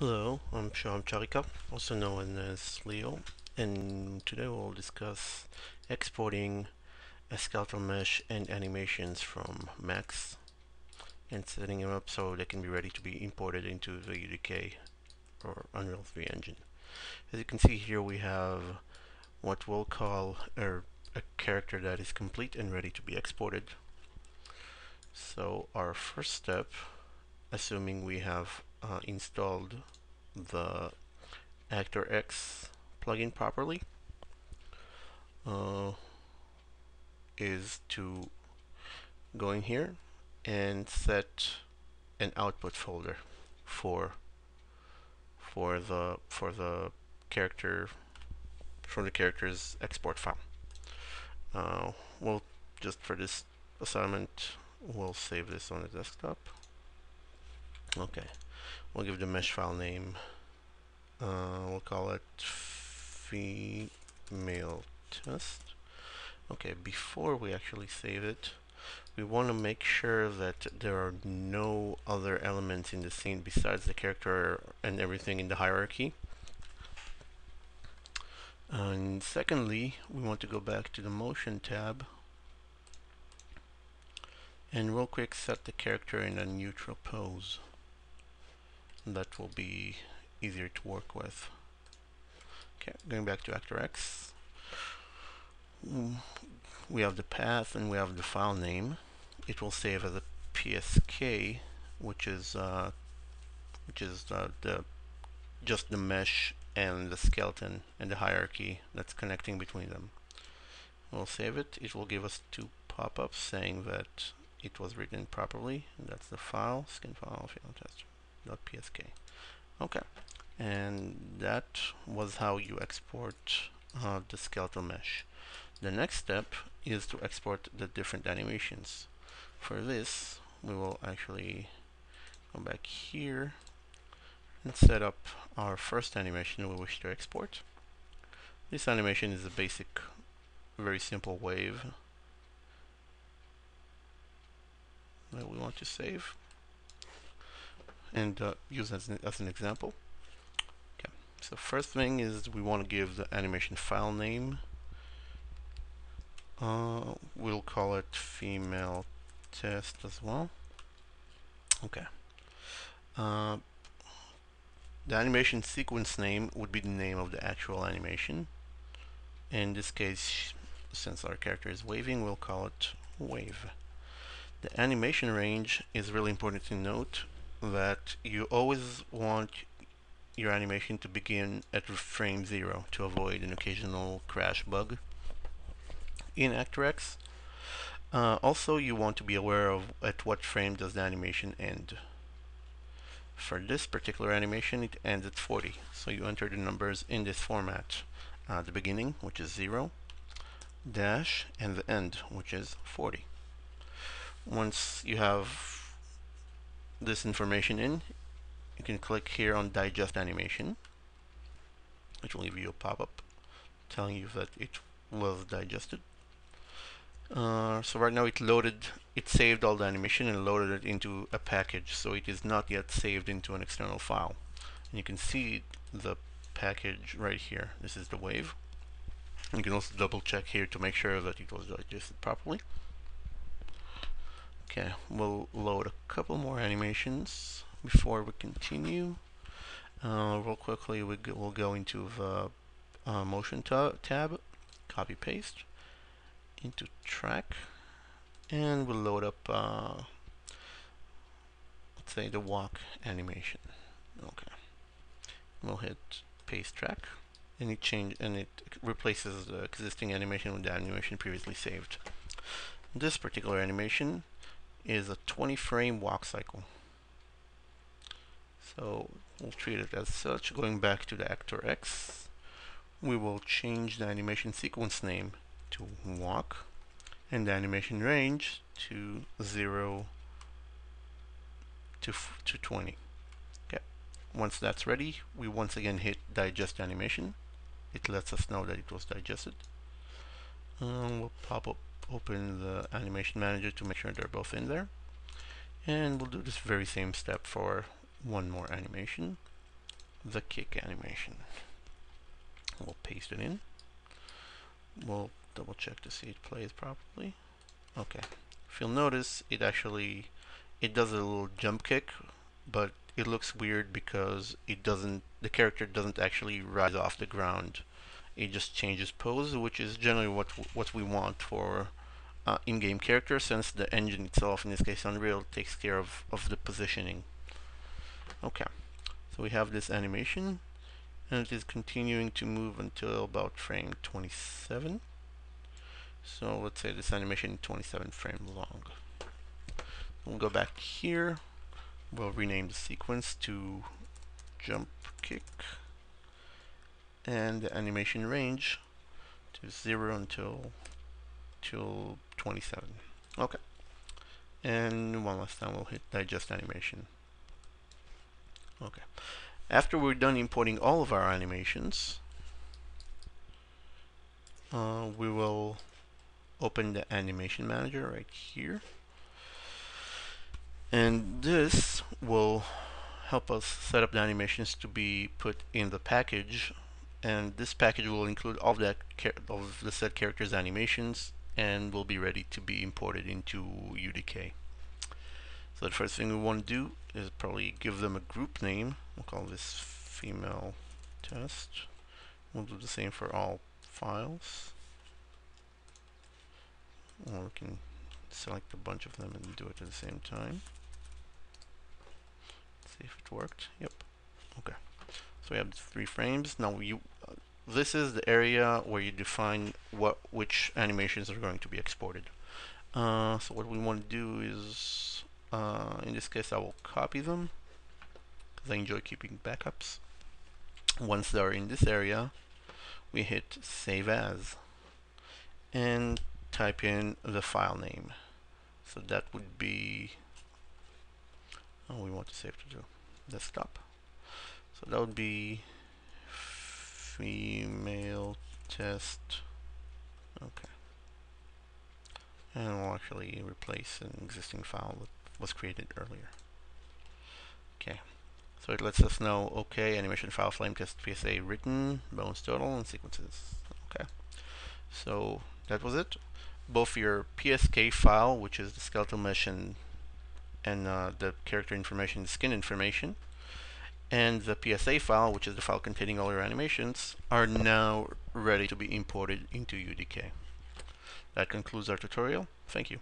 Hello, I'm Sham Charikar, also known as Leo, and today we'll discuss exporting a skeletal mesh and animations from Max and setting them up so they can be ready to be imported into the UDK or Unreal 3 engine. As you can see here we have what we'll call a, a character that is complete and ready to be exported. So our first step, assuming we have uh, installed the Actor X plugin properly uh, is to go in here and set an output folder for for the for the character for the character's export file. Uh, we'll just for this assignment we'll save this on the desktop. Okay, we'll give the mesh file name. Uh, we'll call it female test. Okay, before we actually save it, we want to make sure that there are no other elements in the scene besides the character and everything in the hierarchy. And secondly, we want to go back to the motion tab and real quick set the character in a neutral pose that will be easier to work with. Okay, going back to Actor X. Mm, we have the path and we have the file name. It will save as a PSK, which is uh, which is uh, the just the mesh and the skeleton and the hierarchy that's connecting between them. We'll save it. It will give us two pop-ups saying that it was written properly. That's the file, skin file, tester. .psk. Okay, and that was how you export uh, the skeletal mesh. The next step is to export the different animations. For this, we will actually go back here and set up our first animation we wish to export. This animation is a basic, very simple wave that we want to save and uh, use as an, as an example. Okay, so first thing is we want to give the animation file name. Uh, we'll call it female test as well. Okay. Uh, the animation sequence name would be the name of the actual animation. In this case, since our character is waving, we'll call it wave. The animation range is really important to note that you always want your animation to begin at frame 0 to avoid an occasional crash bug in ActorX. Uh, also, you want to be aware of at what frame does the animation end. For this particular animation, it ends at 40. So you enter the numbers in this format. Uh, the beginning, which is 0, dash, and the end, which is 40. Once you have this information in, you can click here on Digest Animation, which will give you a pop-up telling you that it was digested. Uh, so right now it loaded, it saved all the animation and loaded it into a package, so it is not yet saved into an external file. And you can see the package right here. This is the wave. You can also double check here to make sure that it was digested properly. Okay, we'll load a couple more animations before we continue. Uh, real quickly, we go, we'll go into the uh, motion tab, copy paste into track, and we'll load up, uh, let's say, the walk animation. Okay, we'll hit paste track, and it change and it replaces the existing animation with the animation previously saved. This particular animation is a 20 frame walk cycle. So we'll treat it as such. Going back to the Actor X, we will change the animation sequence name to walk and the animation range to 0 to, to 20. Okay. Once that's ready, we once again hit digest animation. It lets us know that it was digested. Um, we'll pop up open the animation manager to make sure they're both in there and we'll do this very same step for one more animation the kick animation. We'll paste it in. We'll double check to see it plays properly. Okay. If you'll notice, it actually it does a little jump kick, but it looks weird because it doesn't the character doesn't actually rise off the ground. It just changes pose, which is generally what what we want for uh, in-game character since the engine itself, in this case Unreal, takes care of, of the positioning. Okay, so we have this animation, and it is continuing to move until about frame 27. So let's say this animation is 27 frames long. We'll go back here. We'll rename the sequence to jump kick and the animation range to 0 until till 27. Okay. And one last time we'll hit digest animation. Okay. After we're done importing all of our animations, uh, we will open the animation manager right here. And this will help us set up the animations to be put in the package. And this package will include all of, that of the set characters animations and will be ready to be imported into UDK. So the first thing we want to do is probably give them a group name. We'll call this female test. We'll do the same for all files. Or we can select a bunch of them and do it at the same time. Let's see if it worked. Yep. Okay. So we have three frames. Now you, uh, this is the area where you define what which animations are going to be exported. Uh, so what we want to do is, uh, in this case, I will copy them because I enjoy keeping backups. Once they're in this area, we hit Save As and type in the file name. So that would be, oh, we want to save to do desktop. So that would be female test. Okay. And we'll actually replace an existing file that was created earlier. Okay. So it lets us know, okay, animation file flame test PSA written, bones total, and sequences. Okay. So that was it. Both your PSK file, which is the skeletal mesh and, and uh, the character information, the skin information, and the PSA file, which is the file containing all your animations, are now ready to be imported into UDK. That concludes our tutorial. Thank you.